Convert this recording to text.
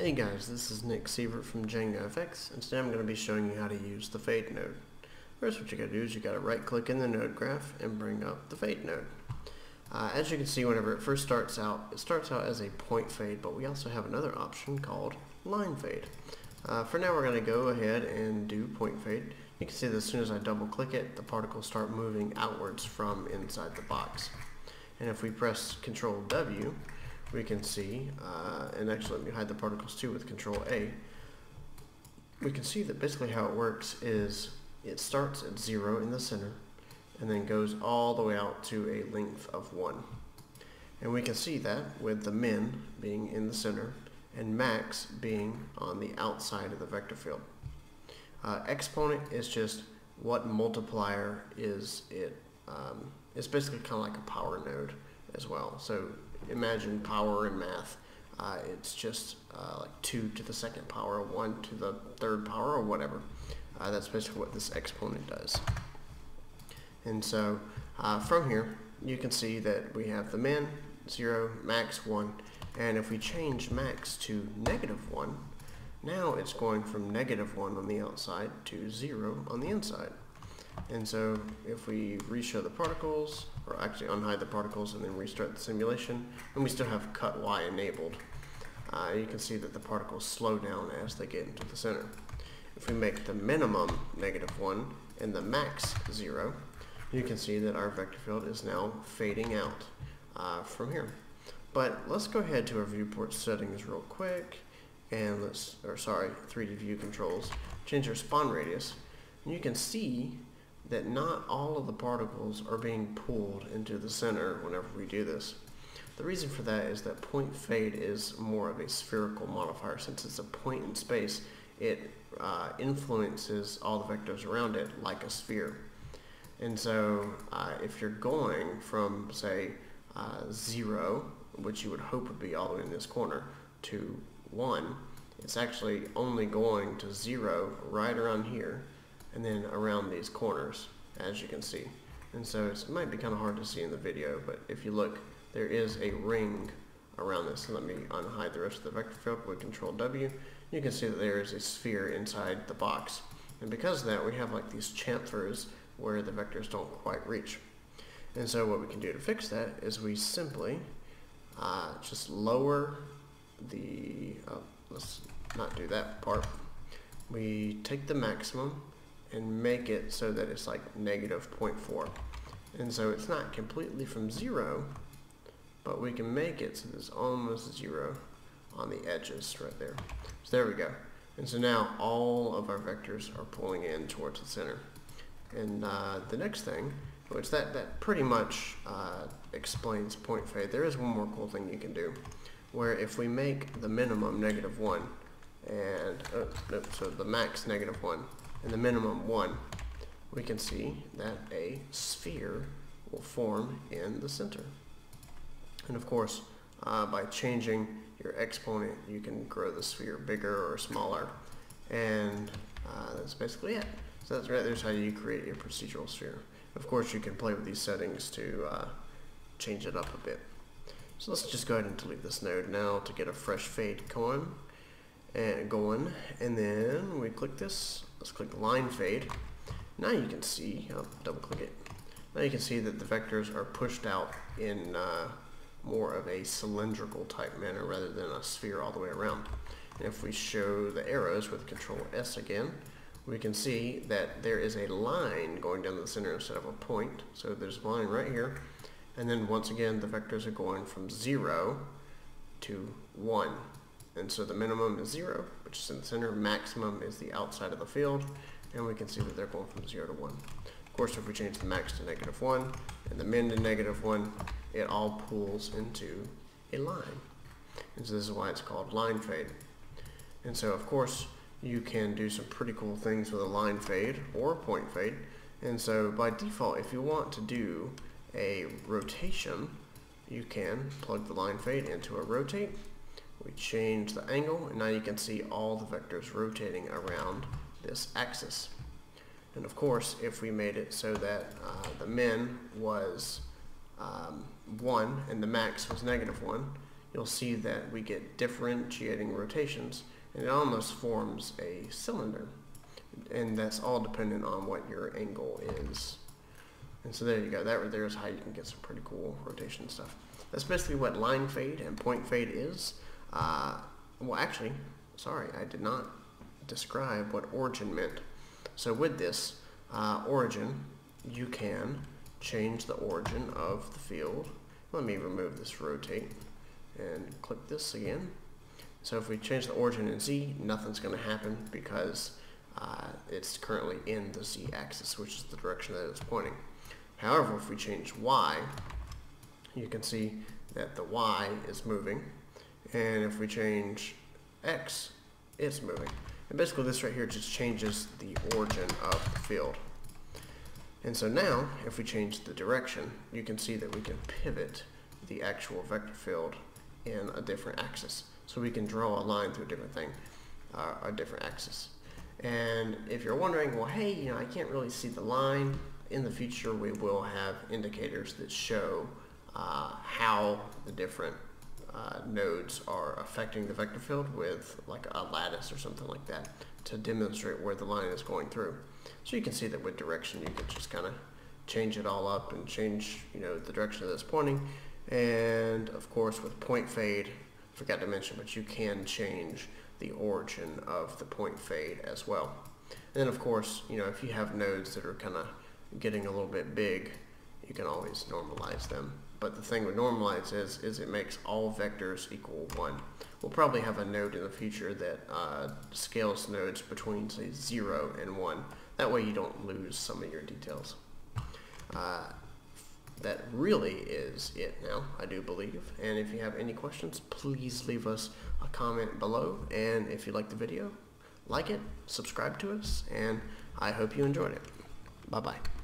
Hey guys, this is Nick Seavert from JangaFX, and today I'm going to be showing you how to use the fade node. First what you got to do is you got to right click in the node graph and bring up the fade node. Uh, as you can see whenever it first starts out, it starts out as a point fade, but we also have another option called line fade. Uh, for now we're going to go ahead and do point fade. You can see that as soon as I double click it, the particles start moving outwards from inside the box. And if we press Control W, we can see, uh, and actually let me hide the particles too with Control A, we can see that basically how it works is it starts at zero in the center and then goes all the way out to a length of one. And we can see that with the min being in the center and max being on the outside of the vector field. Uh, exponent is just what multiplier is it. Um, it's basically kind of like a power node as well. So imagine power in math. Uh, it's just uh, like 2 to the second power, 1 to the third power, or whatever. Uh, that's basically what this exponent does. And so uh, from here, you can see that we have the min, 0, max 1, and if we change max to negative 1, now it's going from negative 1 on the outside to 0 on the inside. And so if we reshow the particles, or actually unhide the particles and then restart the simulation, and we still have cut Y enabled, uh, you can see that the particles slow down as they get into the center. If we make the minimum negative 1 and the max 0, you can see that our vector field is now fading out uh, from here. But let's go ahead to our viewport settings real quick, and let's, or sorry, 3D view controls, change our spawn radius, and you can see that not all of the particles are being pulled into the center whenever we do this. The reason for that is that point fade is more of a spherical modifier. Since it's a point in space, it uh, influences all the vectors around it like a sphere. And so uh, if you're going from, say, uh, 0, which you would hope would be all the way in this corner, to 1, it's actually only going to 0 right around here and then around these corners, as you can see. And so it might be kind of hard to see in the video, but if you look, there is a ring around this. so let me unhide the rest of the vector field with Control W. You can see that there is a sphere inside the box. And because of that, we have like these chamfers where the vectors don't quite reach. And so what we can do to fix that is we simply uh, just lower the, oh, let's not do that part. We take the maximum and make it so that it's like negative 0.4. And so it's not completely from zero, but we can make it so it's almost zero on the edges right there. So there we go. And so now all of our vectors are pulling in towards the center. And uh, the next thing, which that, that pretty much uh, explains point fade, there is one more cool thing you can do, where if we make the minimum negative 1, and, oh, nope, so the max negative 1, and the minimum 1, we can see that a sphere will form in the center. And of course, uh, by changing your exponent, you can grow the sphere bigger or smaller. And uh, that's basically it. So that's right, there's how you create your procedural sphere. Of course, you can play with these settings to uh, change it up a bit. So let's just go ahead and delete this node now to get a fresh fade going and going. And then we click this Let's click line fade. Now you can see, I'll double click it. Now you can see that the vectors are pushed out in uh, more of a cylindrical type manner rather than a sphere all the way around. And if we show the arrows with control S again, we can see that there is a line going down the center instead of a point. So there's a line right here. And then once again, the vectors are going from zero to one. And so the minimum is 0, which is in the center. Maximum is the outside of the field. And we can see that they're going from 0 to 1. Of course, if we change the max to negative 1 and the min to negative 1, it all pulls into a line. And so this is why it's called line fade. And so, of course, you can do some pretty cool things with a line fade or a point fade. And so by default, if you want to do a rotation, you can plug the line fade into a rotate we change the angle, and now you can see all the vectors rotating around this axis. And of course, if we made it so that uh, the min was um, 1 and the max was negative 1, you'll see that we get differentiating rotations and it almost forms a cylinder. And that's all dependent on what your angle is. And so there you go. That right there is how you can get some pretty cool rotation stuff. That's basically what line fade and point fade is. Uh, well, actually, sorry, I did not describe what origin meant. So with this uh, origin, you can change the origin of the field. Let me remove this rotate and click this again. So if we change the origin in Z, nothing's going to happen because uh, it's currently in the Z axis, which is the direction that it's pointing. However, if we change Y, you can see that the Y is moving. And if we change X, it's moving. And basically this right here just changes the origin of the field. And so now, if we change the direction, you can see that we can pivot the actual vector field in a different axis. So we can draw a line through a different thing, uh, a different axis. And if you're wondering, well, hey, you know, I can't really see the line, in the future we will have indicators that show uh, how the different uh, nodes are affecting the vector field with like a lattice or something like that to demonstrate where the line is going through. So you can see that with direction you can just kind of change it all up and change you know the direction that it's pointing. And of course with point fade forgot to mention but you can change the origin of the point fade as well. And then of course you know if you have nodes that are kind of getting a little bit big you can always normalize them but the thing with normalize is, is it makes all vectors equal 1. We'll probably have a node in the future that uh, scales nodes between, say, 0 and 1. That way you don't lose some of your details. Uh, that really is it now, I do believe. And if you have any questions, please leave us a comment below. And if you like the video, like it, subscribe to us, and I hope you enjoyed it. Bye-bye.